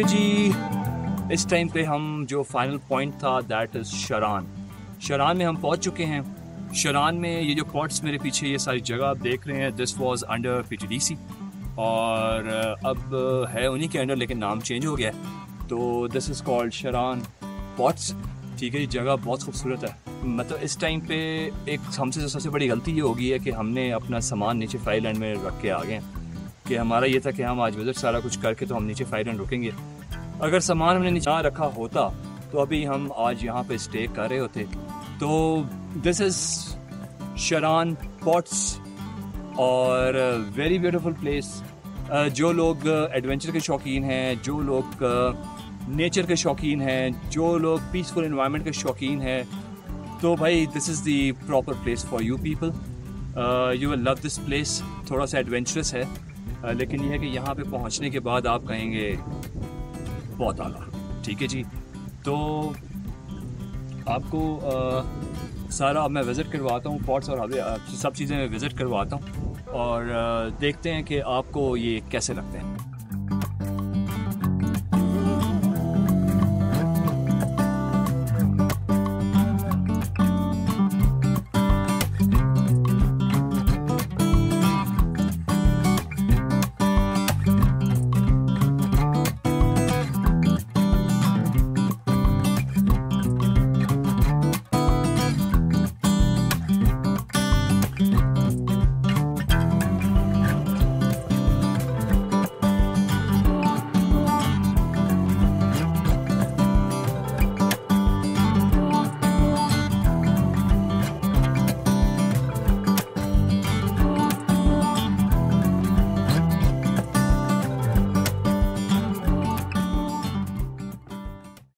Okay जी, इस time पे हम जो फाइनल पॉइंट था दैट इज़ शरान शरान में हम पहुँच चुके हैं। शरान में ये जो पॉट्स मेरे पीछे, ये सारी जगह आप देख रहे हैं दिस वाज अंडर पीटीडीसी और अब है उन्हीं के अंडर लेकिन नाम चेंज हो गया है। तो this is called Sharan pots ठीक है ये जगह बहुत खूबसूरत है। मतलब इस टाइम पे एक हमसे सबसे बड़ी गलती ये होगी है कि हमने अपना सामान नीचे फ़ाइल लैंड में रख के आ गए कि हमारा ये था कि हम आज विज़िट सारा कुछ करके तो हम नीचे लैंड रुकेंगे। अगर सामान हमने नीचे रखा होता तो अभी हम आज यहाँ पे स्टे कर रहे होते। तो दिस इज़ शरान पॉट्स और वेरी ब्यूटीफुल प्लेस जो लोग एडवेंचर के शौकीन हैं जो लोग नेचर के शौकीन हैं जो लोग पीसफुल इन्वायरमेंट के शौकीन हैं तो भाई this is the proper place for you people you will love this place थोड़ा सा एडवेंचरस है। uh, लेकिन यह है कि यहाँ पे पहुँचने के बाद आप कहेंगे बहुत आला। ठीक है जी? तो आपको आ, सारा मैं विज़िट करवाता हूँ पॉट्स और हवे सब चीज़ें मैं विज़िट करवाता हूँ और देखते हैं कि आपको ये कैसे लगते हैं।